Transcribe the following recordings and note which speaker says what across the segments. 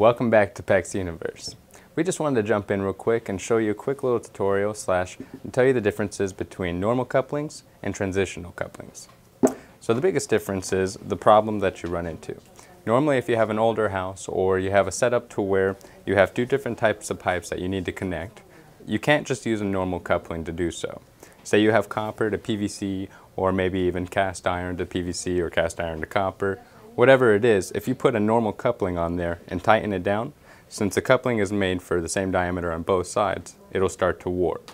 Speaker 1: Welcome back to PEX Universe. We just wanted to jump in real quick and show you a quick little tutorial slash and tell you the differences between normal couplings and transitional couplings. So the biggest difference is the problem that you run into. Normally if you have an older house or you have a setup to where you have two different types of pipes that you need to connect, you can't just use a normal coupling to do so. Say you have copper to PVC or maybe even cast iron to PVC or cast iron to copper Whatever it is, if you put a normal coupling on there and tighten it down, since the coupling is made for the same diameter on both sides, it'll start to warp.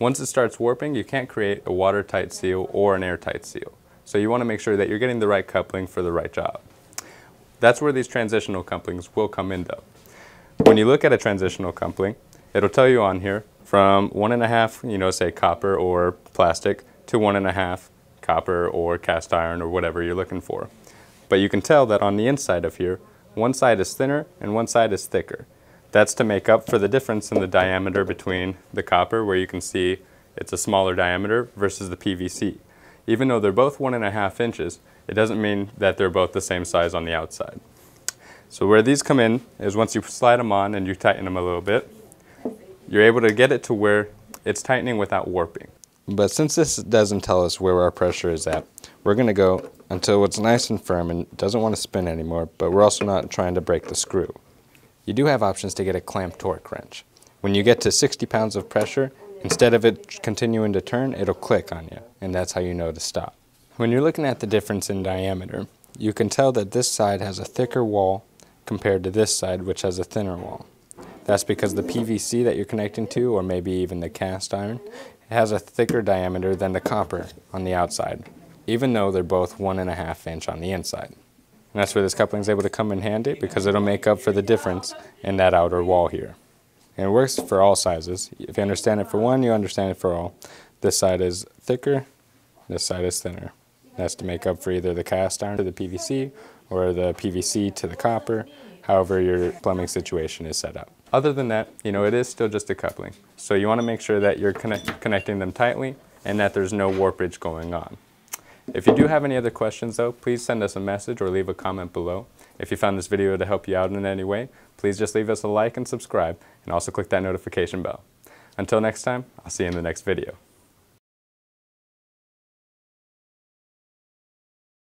Speaker 1: Once it starts warping, you can't create a watertight seal or an airtight seal. So you want to make sure that you're getting the right coupling for the right job. That's where these transitional couplings will come in though. When you look at a transitional coupling, it'll tell you on here from one and a half, you know, say copper or plastic to one and a half copper or cast iron or whatever you're looking for. But you can tell that on the inside of here, one side is thinner and one side is thicker. That's to make up for the difference in the diameter between the copper, where you can see it's a smaller diameter, versus the PVC. Even though they're both one and a half inches, it doesn't mean that they're both the same size on the outside. So where these come in is once you slide them on and you tighten them a little bit, you're able to get it to where it's tightening without warping. But since this doesn't tell us where our pressure is at, we're going to go until it's nice and firm and doesn't want to spin anymore, but we're also not trying to break the screw. You do have options to get a clamp torque wrench. When you get to 60 pounds of pressure, instead of it continuing to turn, it'll click on you, and that's how you know to stop. When you're looking at the difference in diameter, you can tell that this side has a thicker wall compared to this side, which has a thinner wall. That's because the PVC that you're connecting to, or maybe even the cast iron, has a thicker diameter than the copper on the outside even though they're both one and a half inch on the inside. And that's where this coupling is able to come in handy because it'll make up for the difference in that outer wall here. And it works for all sizes. If you understand it for one, you understand it for all. This side is thicker, this side is thinner. That's to make up for either the cast iron to the PVC or the PVC to the copper, however your plumbing situation is set up. Other than that, you know, it is still just a coupling. So you want to make sure that you're connect connecting them tightly and that there's no warpage going on. If you do have any other questions though, please send us a message or leave a comment below. If you found this video to help you out in any way, please just leave us a like and subscribe, and also click that notification bell. Until next time, I'll see you in the next video.